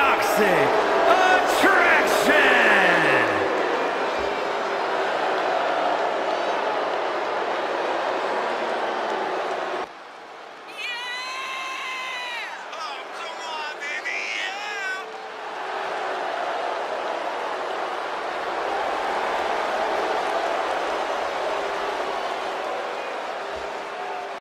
toxic.